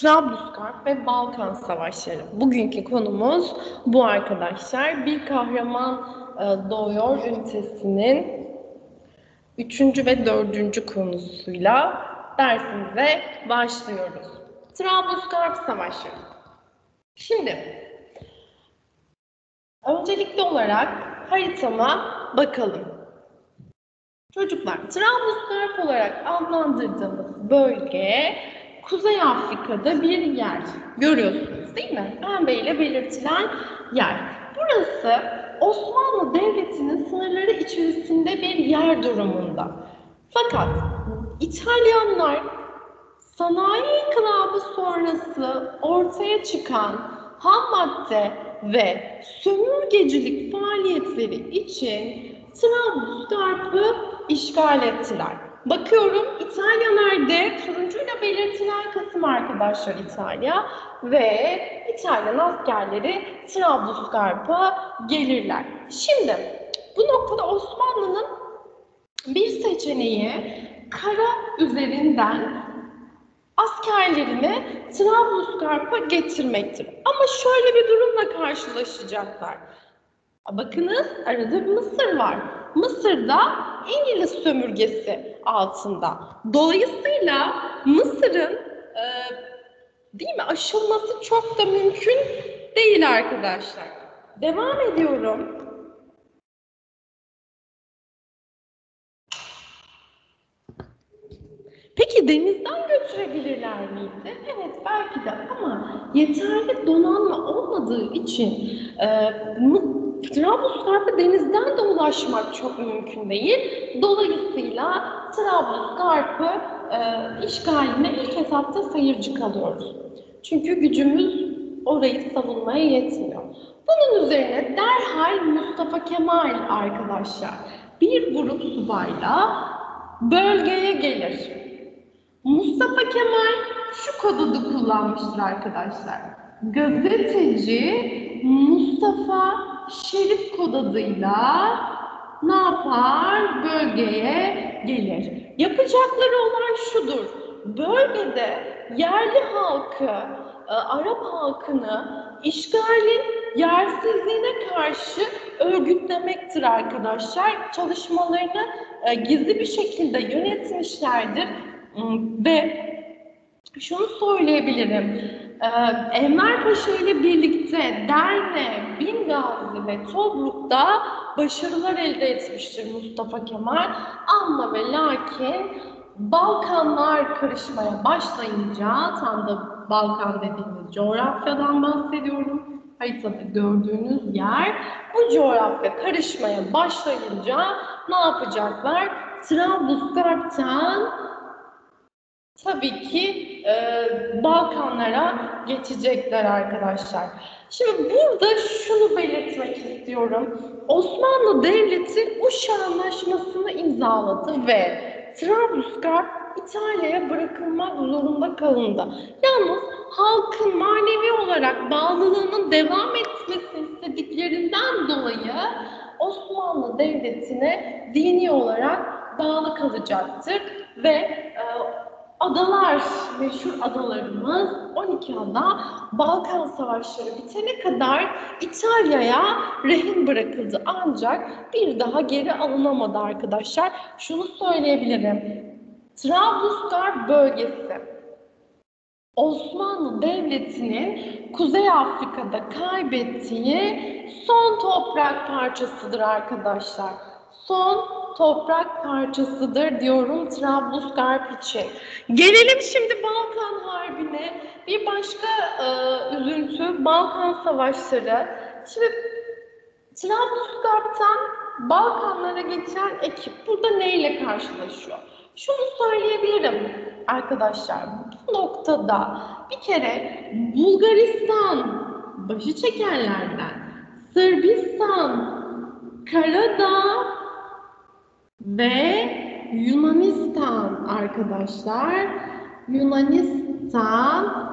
Trablusgarp ve Balkan Savaşları. Bugünkü konumuz bu arkadaşlar. Bir kahraman e, doğuyor ünitesinin üçüncü ve dördüncü konusuyla dersimize başlıyoruz. Trablusgarp Savaşı. Şimdi öncelikli olarak haritama bakalım. Çocuklar, Trablusgarp olarak adlandırdığımız bölge Kuzey Afrika'da bir yer. Görüyorsunuz değil mi? Pembe ile belirtilen yer. Burası Osmanlı Devleti'nin sınırları içerisinde bir yer durumunda. Fakat İtalyanlar sanayi inkılabı sonrası ortaya çıkan ham madde ve sömürgecilik faaliyetleri için Trablusgarp'ı işgal ettiler. Bakıyorum İtalya nerede? Turuncuyla belirtilen kısım arkadaşlar İtalya ve İtalyan askerleri Trablusgarp'a gelirler. Şimdi bu noktada Osmanlı'nın bir seçeneği kara üzerinden askerlerini Trablusgarp'a getirmektir. Ama şöyle bir durumla karşılaşacaklar. Bakınız arada Mısır var. Mısır'da İngiliz sömürgesi altında. Dolayısıyla Mısır'ın e, değil mi aşılması çok da mümkün değil arkadaşlar. Devam ediyorum. Peki denizden götürebilirler miydi? Evet belki de ama yeterli donanma olmadığı için e, Trablusgarp'a denizden de ulaşmak çok mümkün değil. Dolayısıyla Trablusgarp'ı e, işgaline ilk etapta seyirci kalıyoruz. Çünkü gücümüz orayı savunmaya yetmiyor. Bunun üzerine derhal Mustafa Kemal arkadaşlar bir grup subayla bölgeye gelir. Mustafa Kemal şu kodu kullanmıştır arkadaşlar. Gazeteci Mustafa Şerif kod adıyla ne yapar? Bölgeye gelir. Yapacakları olan şudur. Bölgede yerli halkı, e, Arap halkını işgalin yersizliğine karşı örgütlemektir arkadaşlar. Çalışmalarını e, gizli bir şekilde yönetmişlerdir ve şunu söyleyebilirim. Ee, Enver Paşa ile birlikte Derne, Bingazi ve Tobruk'ta başarılar elde etmiştir Mustafa Kemal. Ama ve lakin Balkanlar karışmaya başlayınca, tam da Balkan dediğimiz coğrafyadan bahsediyorum. Haritada gördüğünüz yer. Bu coğrafya karışmaya başlayınca ne yapacaklar? Trablusgarp'tan tabii ki e, Balkanlara geçecekler arkadaşlar. Şimdi burada şunu belirtmek istiyorum. Osmanlı Devleti Uşa Anlaşması'nı imzaladı ve Trablusgarp İtalya'ya bırakılmak zorunda kalındı. Yalnız halkın manevi olarak bağlılığının devam etmesini istediklerinden dolayı Osmanlı Devleti'ne dini olarak bağlı kalacaktır ve e, adalar, meşhur adalarımız 12 ada Balkan Savaşları bitene kadar İtalya'ya rehin bırakıldı. Ancak bir daha geri alınamadı arkadaşlar. Şunu söyleyebilirim. Trablusgarp bölgesi Osmanlı Devleti'nin Kuzey Afrika'da kaybettiği son toprak parçasıdır arkadaşlar. Son toprak parçasıdır diyorum Trablusgarp için. Gelelim şimdi Balkan Harbi'ne. Bir başka e, üzüntü Balkan Savaşları. Şimdi Trablusgarp'tan Balkanlara geçen ekip burada neyle karşılaşıyor? Şunu söyleyebilirim arkadaşlar. Bu noktada bir kere Bulgaristan başı çekenlerden, Sırbistan, Karadağ ve Yunanistan arkadaşlar. Yunanistan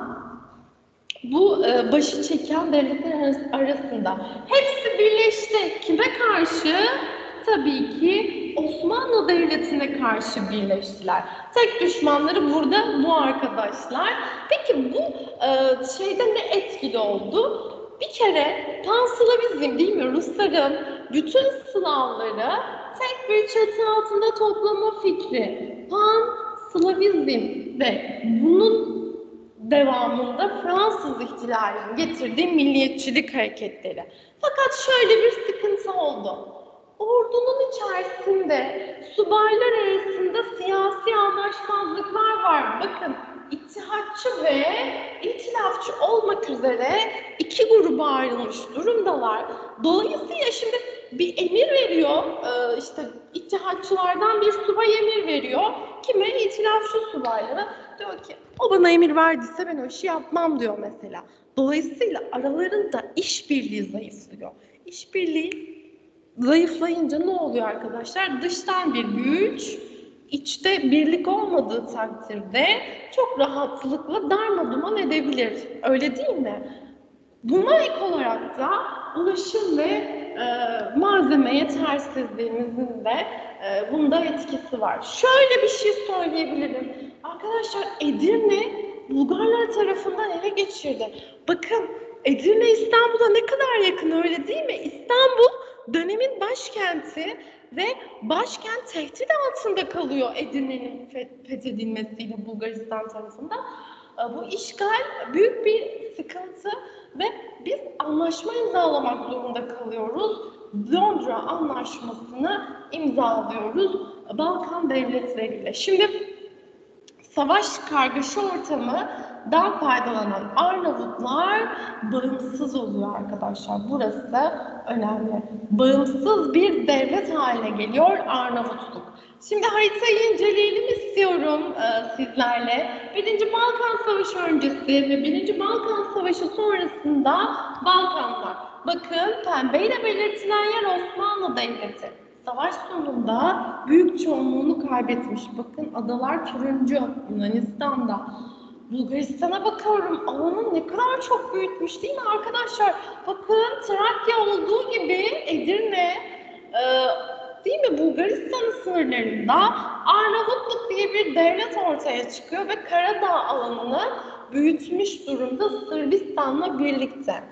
bu e, başı çeken devletler arasında. Hepsi birleşti. Kime karşı? Tabii ki Osmanlı Devleti'ne karşı birleştiler. Tek düşmanları burada bu arkadaşlar. Peki bu e, şeyde ne etkili oldu? Bir kere Panslavizm değil mi? Rusların bütün Slavları tek bir çatı altında toplama fikri. Pan-Slavizm ve bunun devamında Fransız ihtilalinin getirdiği milliyetçilik hareketleri. Fakat şöyle bir sıkıntı oldu. Ordunun içerisinde subaylar arasında siyasi anlaşmazlıklar var. Bakın İttihatçı ve itilafçı olmak üzere iki gruba ayrılmış durumdalar. Dolayısıyla şimdi bir emir veriyor, e, işte ittihatçılardan bir subay emir veriyor. Kime? İtilafçı subaylara. Diyor ki o bana emir verdiyse ben o işi yapmam diyor mesela. Dolayısıyla aralarında işbirliği zayıflıyor. İşbirliği zayıflayınca ne oluyor arkadaşlar? Dıştan bir güç, içte birlik olmadığı takdirde çok rahatlıkla darma duman edebilir. Öyle değil mi? Buna ek olarak da ulaşım ve e, malzeme yetersizliğimizin de e, bunda etkisi var. Şöyle bir şey söyleyebilirim. Arkadaşlar Edirne Bulgarlar tarafından ele geçirdi. Bakın Edirne İstanbul'a ne kadar yakın öyle değil mi? İstanbul dönemin başkenti ve başkent tehdit altında kalıyor Edirne'nin fethedilmesiyle Bulgaristan tarafından. E, bu işgal büyük bir sıkıntı ve biz anlaşma imzalamak zorunda kalıyoruz. Londra Anlaşması'nı imzalıyoruz Balkan devletleriyle. Şimdi savaş kargaşa ortamı dan faydalanan Arnavutlar bağımsız oluyor arkadaşlar. Burası önemli. Bağımsız bir devlet haline geliyor Arnavutluk. Şimdi haritayı inceleyelim istiyorum e, sizlerle. Birinci Balkan Savaşı öncesi ve Birinci Balkan Savaşı sonrasında Balkanlar. Bakın pembeyle belirtilen yer Osmanlı Devleti. Savaş sonunda büyük çoğunluğunu kaybetmiş. Bakın adalar turuncu Yunanistan'da. Bulgaristan'a bakıyorum. Alanı ne kadar çok büyütmüş değil mi arkadaşlar? Bakın Trakya olduğu gibi Edirne e, değil mi Bulgaristan sınırlarında Arnavutluk diye bir devlet ortaya çıkıyor ve Karadağ alanını büyütmüş durumda Sırbistan'la birlikte.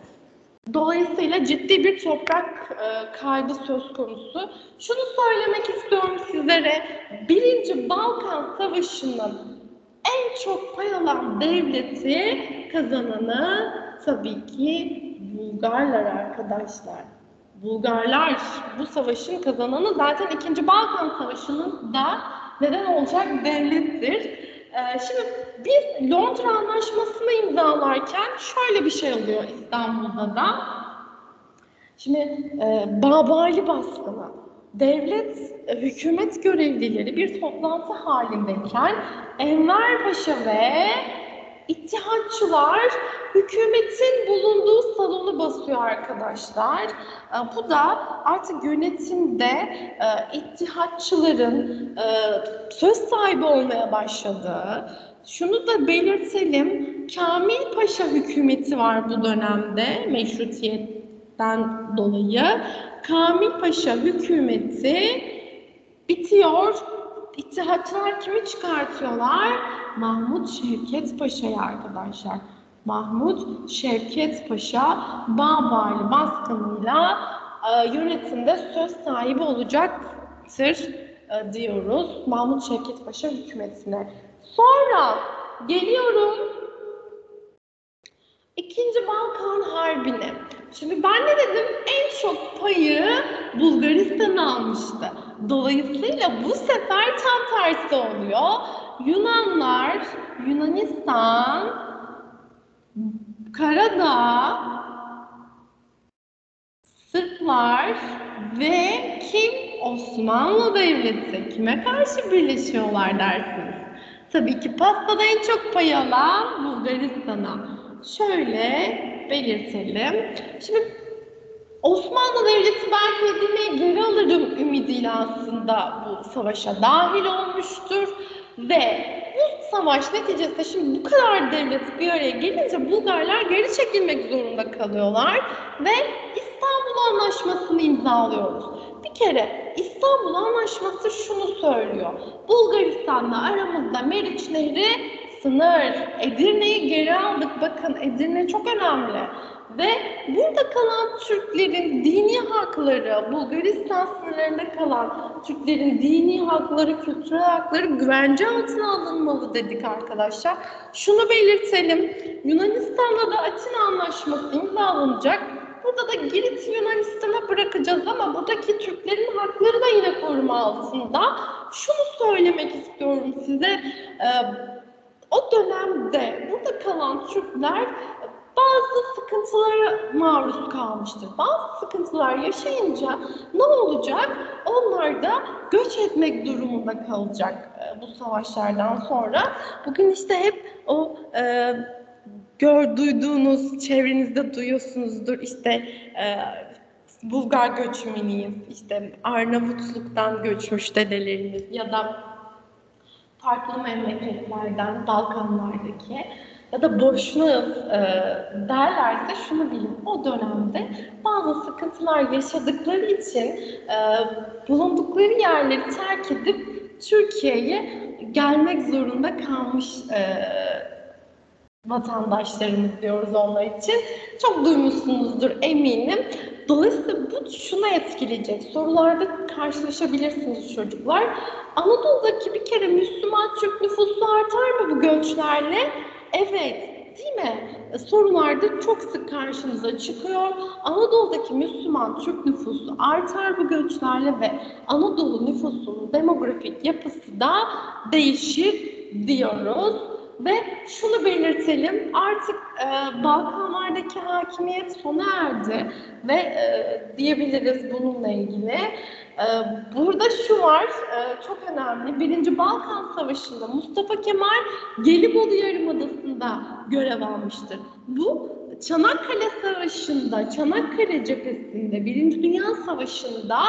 Dolayısıyla ciddi bir toprak e, kaybı söz konusu. Şunu söylemek istiyorum sizlere. Birinci Balkan Savaşı'nın en çok pay alan devleti kazananı tabii ki Bulgarlar arkadaşlar. Bulgarlar bu savaşın kazananı zaten 2. Balkan Savaşı'nın da neden olacak devlettir. Ee, şimdi biz Londra Anlaşması'nı imzalarken şöyle bir şey oluyor İstanbul'da da. Şimdi e, Babali baskını. Devlet, e, hükümet görevlileri bir toplantı halindeyken Enver Paşa ve İttihatçılar hükümetin bulunduğu salonu basıyor arkadaşlar. E, bu da artık yönetimde e, ittihatçıların e, söz sahibi olmaya başladığı. Şunu da belirtelim. Kamil Paşa hükümeti var bu dönemde meşrutiyetten dolayı. Kamil Paşa hükümeti bitiyor. İttihatçılar kimi çıkartıyorlar? Mahmut Şevket Paşa'yı arkadaşlar. Mahmut Şevket Paşa Babali baskınıyla e, yönetimde söz sahibi olacaktır e, diyoruz. Mahmut Şevket Paşa hükümetine. Sonra geliyorum İkinci Balkan Harbi'ne. Şimdi ben ne dedim? En çok payı Bulgaristan almıştı. Dolayısıyla bu sefer tam tersi oluyor. Yunanlar, Yunanistan, Karadağ, Sırplar ve kim? Osmanlı Devleti. Kime karşı birleşiyorlar dersiniz? Tabii ki pastada en çok pay alan Bulgaristan'a. Şöyle belirtelim. Şimdi Osmanlı Devleti belki Edirne'yi geri alırım ümidiyle aslında bu savaşa dahil olmuştur. Ve bu savaş neticesinde şimdi bu kadar devlet bir araya gelince Bulgarlar geri çekilmek zorunda kalıyorlar ve İstanbul Anlaşması'nı imzalıyoruz. Bir kere İstanbul Anlaşması şunu söylüyor. Bulgaristan'la aramızda Meriç Nehri sınır. Edirne'yi geri aldık. Bakın Edirne çok önemli. Ve burada kalan Türklerin dini hakları, Bulgaristan sınırlarında kalan Türklerin dini hakları, kültürel hakları güvence altına alınmalı dedik arkadaşlar. Şunu belirtelim. Yunanistan'la da Atina Anlaşması imzalanacak. Burada da Girit Yunanistan'a bırakacağız ama buradaki Türklerin hakları da yine koruma altında. Şunu söylemek istiyorum size. Ee, o dönemde burada kalan Türkler bazı sıkıntılara maruz kalmıştır. Bazı sıkıntılar yaşayınca ne olacak? Onlar da göç etmek durumunda kalacak e, bu savaşlardan sonra. Bugün işte hep o e, gör duyduğunuz, çevrenizde duyuyorsunuzdur işte e, Bulgar göçmeniyiz, işte Arnavutluk'tan göçmüş dedelerimiz ya da farklı memleketlerden, Balkanlardaki ya da boşluğuz e, derlerse şunu bilin. O dönemde bazı sıkıntılar yaşadıkları için e, bulundukları yerleri terk edip Türkiye'ye gelmek zorunda kalmış e, vatandaşlarımız diyoruz onlar için. Çok duymuşsunuzdur eminim. Dolayısıyla bu şuna etkileyecek. Sorularda karşılaşabilirsiniz çocuklar. Anadolu'daki bir kere Müslüman Türk nüfusu artar mı bu göçlerle? Evet, değil mi? Sorularda çok sık karşınıza çıkıyor. Anadolu'daki Müslüman Türk nüfusu artar bu göçlerle ve Anadolu nüfusunun demografik yapısı da değişir diyoruz. Ve şunu belirtelim, artık e, Balkanlardaki hakimiyet sona erdi ve e, diyebiliriz bununla ilgili. E, burada şu var, e, çok önemli. Birinci Balkan Savaşı'nda Mustafa Kemal Gelibolu Yarımadası'nda görev almıştır. Bu Çanakkale Savaşı'nda, Çanakkale cephesinde, Birinci Dünya Savaşı'nda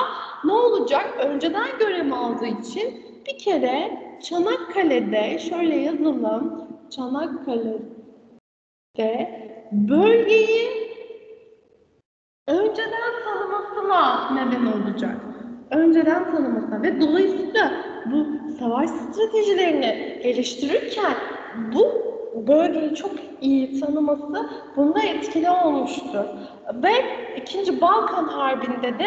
ne olacak? Önceden görev aldığı için bir kere Çanakkale'de şöyle yazalım. Çanakkale'de bölgeyi önceden tanımasına neden olacak. Önceden tanımasına ve dolayısıyla bu savaş stratejilerini geliştirirken bu bölgeyi çok iyi tanıması bunda etkili olmuştur. Ve 2. Balkan Harbi'nde de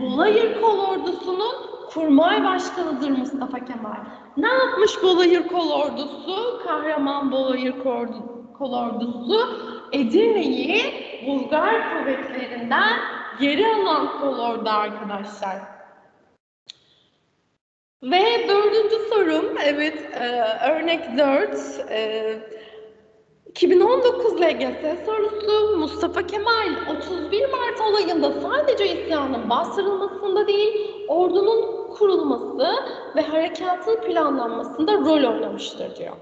Bulayır Kolordusu'nun kurmay başkanıdır Mustafa Kemal. Ne yapmış Bolayır Kolordusu? Kahraman Bolayır Kolordusu Edirne'yi Bulgar kuvvetlerinden geri alan kolordu arkadaşlar. Ve dördüncü sorum, evet e, örnek dört. E, 2019 LGS sorusu Mustafa Kemal 31 Mart olayında sadece isyanın bastırılmasında değil, ordunun kurulması ve harekatın planlanmasında rol oynamıştır diyor.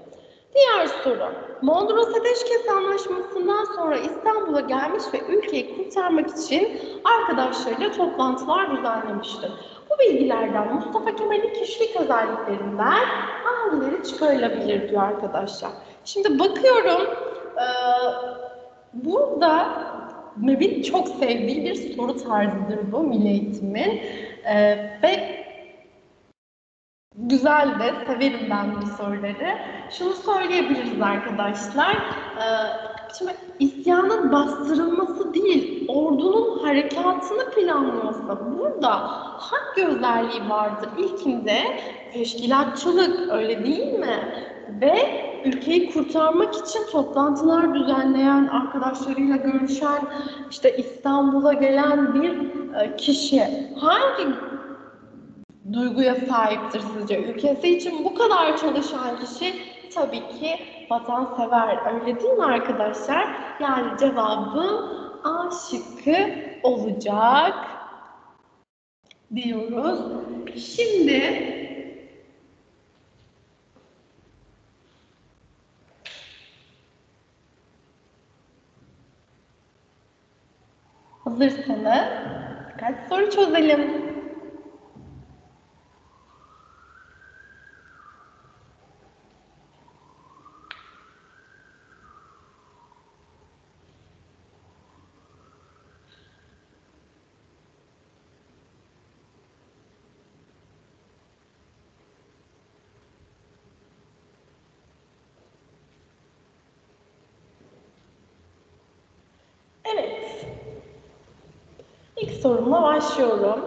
Diğer soru. Mondros Ateşkes Anlaşması'ndan sonra İstanbul'a gelmiş ve ülkeyi kurtarmak için arkadaşlarıyla toplantılar düzenlemiştir. Bu bilgilerden Mustafa Kemal'in kişilik özelliklerinden hangileri çıkarılabilir diyor arkadaşlar. Şimdi bakıyorum burada MEB'in çok sevdiği bir soru tarzıdır bu Milli Eğitim'in e, ve güzel de severim ben bu soruları. Şunu söyleyebiliriz arkadaşlar. E, şimdi isyanın bastırılması değil, ordunun harekatını planlaması. Burada hangi özelliği vardır? İlkinde teşkilatçılık öyle değil mi? Ve ülkeyi kurtarmak için toplantılar düzenleyen, arkadaşlarıyla görüşen, işte İstanbul'a gelen bir e, kişi hangi duyguya sahiptir sizce? Ülkesi için bu kadar çalışan kişi tabii ki vatansever. Öyle değil mi arkadaşlar? Yani cevabım A şıkkı olacak diyoruz. Şimdi Hazırsanız birkaç soru çözelim. Evet, sorumla başlıyorum.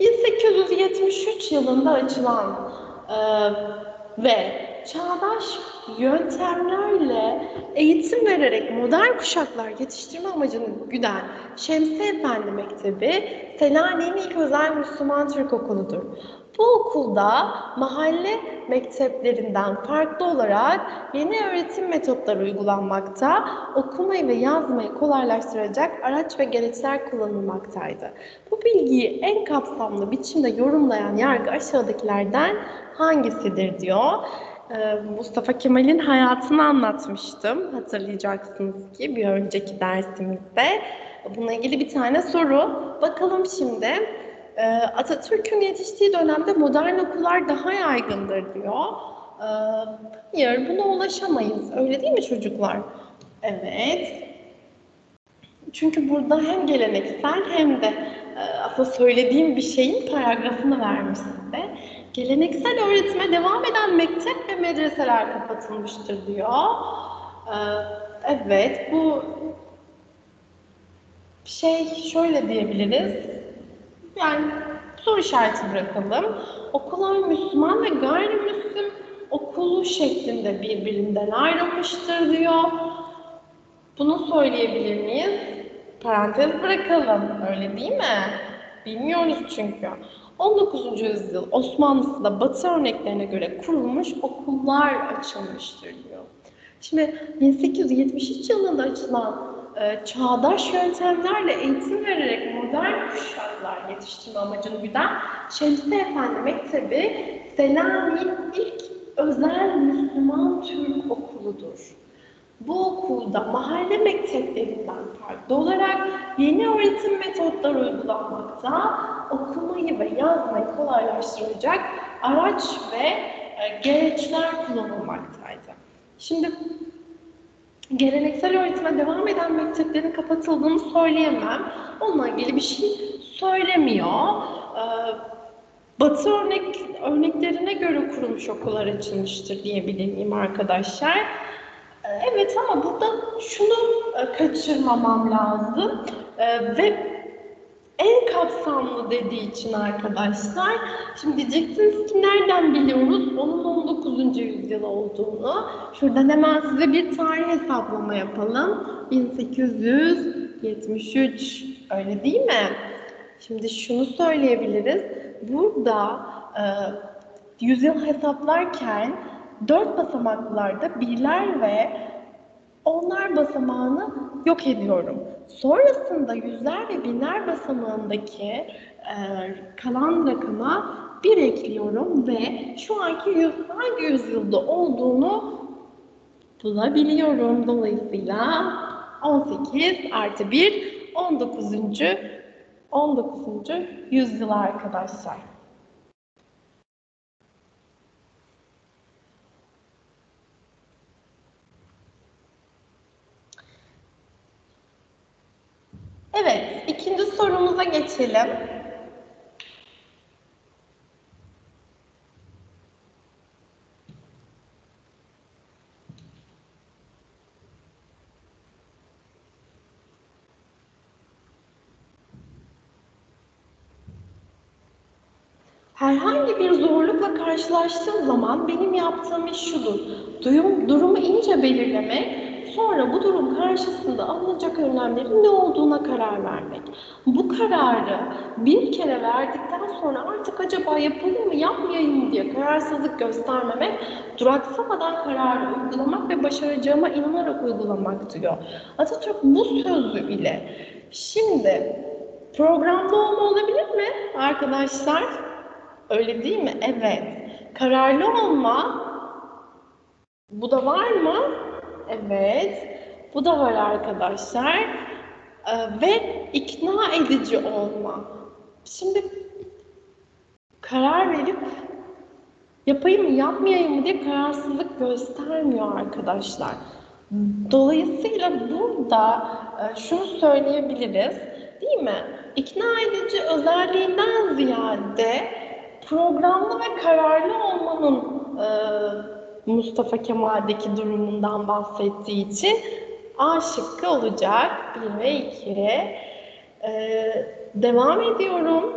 1873 yılında açılan e, ve çağdaş yöntemlerle eğitim vererek modern kuşaklar yetiştirme amacını güden Şemsi Efendi Mektebi, Selanik'in ilk özel Müslüman Türk okuludur. Bu okulda mahalle mekteplerinden farklı olarak yeni öğretim metotları uygulanmakta, okumayı ve yazmayı kolaylaştıracak araç ve gereçler kullanılmaktaydı. Bu bilgiyi en kapsamlı biçimde yorumlayan yargı aşağıdakilerden hangisidir diyor. Ee, Mustafa Kemal'in hayatını anlatmıştım. Hatırlayacaksınız ki bir önceki dersimizde. Bununla ilgili bir tane soru. Bakalım şimdi. Ee, Atatürk'ün yetiştiği dönemde modern okullar daha yaygındır diyor. Ee, hayır, buna ulaşamayız. Öyle değil mi çocuklar? Evet. Çünkü burada hem geleneksel hem de e, aslında söylediğim bir şeyin paragrafını vermiş size. Geleneksel öğretime devam eden mektep ve medreseler kapatılmıştır diyor. Ee, evet, bu şey şöyle diyebiliriz. Yani soru işareti bırakalım. Okullar Müslüman ve gayrimüslim okulu şeklinde birbirinden ayrılmıştır diyor. Bunu söyleyebilir miyiz? Parantez bırakalım. Öyle değil mi? Bilmiyoruz çünkü. 19. yüzyıl Osmanlı'da Batı örneklerine göre kurulmuş okullar açılmıştır diyor. Şimdi 1873 yılında açılan e, çağdaş yöntemlerle eğitim vererek modern kuşaklar yetiştirme amacını güden Şemsi Efendi Mektebi Selanik'in ilk özel Müslüman Türk okuludur. Bu okulda mahalle mekteplerinden farklı olarak yeni öğretim metotları uygulanmakta, okumayı ve yazmayı kolaylaştıracak araç ve e, gereçler kullanılmaktaydı. Şimdi geleneksel öğretime devam eden mekteplerin kapatıldığını söyleyemem. Onunla ilgili bir şey söylemiyor. Ee, Batı örnek örneklerine göre kurulmuş okullar açılmıştır diyebilir miyim arkadaşlar? Ee, evet ama burada şunu e, kaçırmamam lazım ee, ve en kapsamlı dediği için arkadaşlar, şimdi diyeceksiniz ki nereden biliyoruz onun 19. yüzyıl olduğunu? Şuradan hemen size bir tarih hesaplama yapalım. 1873, öyle değil mi? Şimdi şunu söyleyebiliriz. Burada e, yüzyıl hesaplarken dört basamaklarda birler ve onlar basamağını yok ediyorum. Sonrasında yüzler ve binler basamağındaki e, kalan rakama bir ekliyorum ve şu anki yüz, hangi yüzyılda olduğunu bulabiliyorum. Dolayısıyla 18 artı 1 19. 19. yüzyıl arkadaşlar. Evet, ikinci sorumuza geçelim. Herhangi bir zorlukla karşılaştığım zaman benim yaptığım iş şudur. Duyum, durumu ince belirlemek, sonra bu durum karşısında alınacak önlemlerin ne olduğuna karar vermek. Bu kararı bir kere verdikten sonra artık acaba yapayım mı yapmayayım mı diye kararsızlık göstermemek, duraksamadan kararı uygulamak ve başaracağıma inanarak uygulamak diyor. Atatürk bu sözü ile şimdi programlı olma olabilir mi arkadaşlar? Öyle değil mi? Evet. Kararlı olma. Bu da var mı? Evet. Bu da var arkadaşlar. Ee, ve ikna edici olma. Şimdi karar verip yapayım mı yapmayayım mı diye kararsızlık göstermiyor arkadaşlar. Dolayısıyla burada e, şunu söyleyebiliriz. Değil mi? İkna edici özelliğinden ziyade programlı ve kararlı olmanın e, Mustafa Kemal'deki durumundan bahsettiği için A şıkkı olacak. 1 ve 2. E, Devam ediyorum.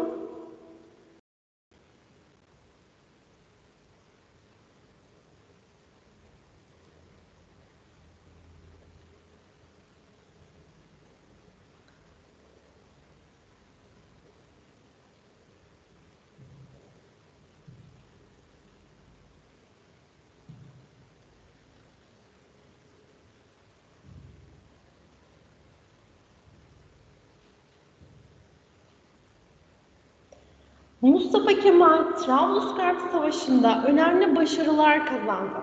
Mustafa Kemal Trablusgarp Savaşı'nda önemli başarılar kazandı.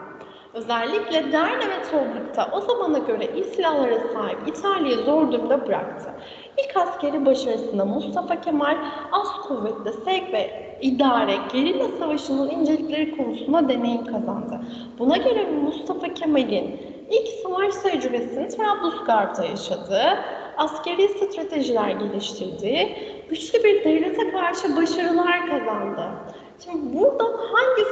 Özellikle Derne ve Tobruk'ta o zamana göre ilk silahlara sahip İtalya'yı zor durumda bıraktı. İlk askeri başarısında Mustafa Kemal az kuvvetli sevk ve idare, gerilla savaşının incelikleri konusunda deneyim kazandı. Buna göre Mustafa Kemal'in ilk savaş tecrübesini Trablusgarp'ta yaşadı, askeri stratejiler geliştirdi, güçlü bir devlete karşı başarılar kazandı. Şimdi burada hangi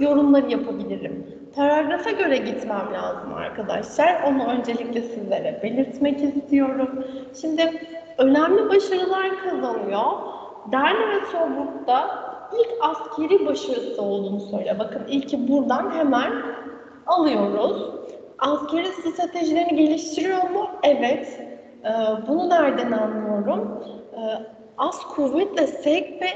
yorumları yapabilirim? Paragrafa göre gitmem lazım arkadaşlar. Onu öncelikle sizlere belirtmek istiyorum. Şimdi önemli başarılar kazanıyor. Derne ve Tobruk'ta ilk askeri başarısı olduğunu söyle. Bakın ilki buradan hemen alıyoruz. Askeri stratejilerini geliştiriyor mu? Evet. Ee, bunu nereden anlıyorum? Ee, az kuvvetle sevk ve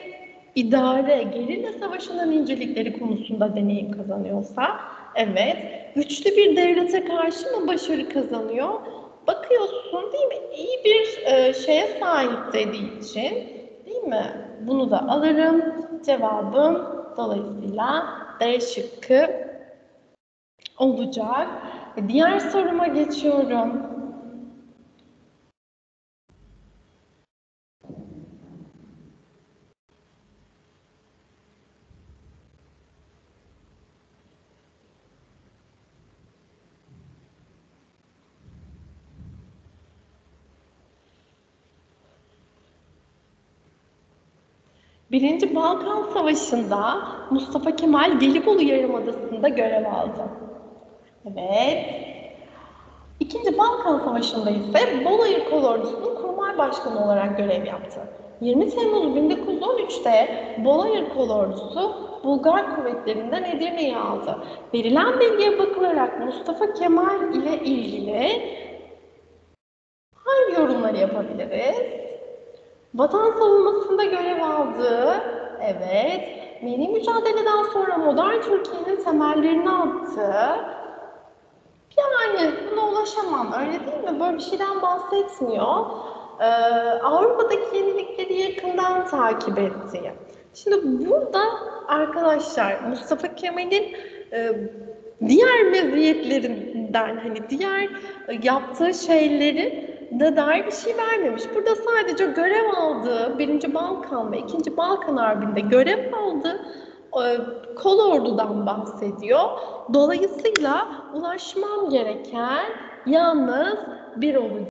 idare, gerilla savaşının incelikleri konusunda deneyim kazanıyorsa, evet. Güçlü bir devlete karşı mı başarı kazanıyor? Bakıyorsun değil mi? İyi bir e, şeye sahip dediği için, değil mi? Bunu da alırım. Cevabım dolayısıyla D şıkkı olacak. Diğer soruma geçiyorum. Birinci Balkan Savaşı'nda Mustafa Kemal Gelibolu Yarımadası'nda görev aldı. Evet. İkinci Balkan Savaşı'nda ise Bolayır Kolordusu'nun kurmay başkanı olarak görev yaptı. 20 Temmuz 1913'te Bolayır Kolordusu Bulgar kuvvetlerinden Edirne'yi aldı. Verilen bilgiye bakılarak Mustafa Kemal ile ilgili hangi yorumları yapabiliriz? Vatan savunmasında görev aldı. Evet. Milli mücadeleden sonra modern Türkiye'nin temellerini attı. Yani buna ulaşamam öyle değil mi? Böyle bir şeyden bahsetmiyor. Ee, Avrupa'daki yenilikleri yakından takip etti. Şimdi burada arkadaşlar Mustafa Kemal'in e, diğer meziyetlerinden hani diğer yaptığı şeyleri de dair bir şey vermemiş. Burada sadece görev aldığı birinci Balkan ve ikinci Balkan Harbi'nde görev aldığı e, kol ordudan bahsediyor. Dolayısıyla ulaşmam gereken yalnız bir olacak.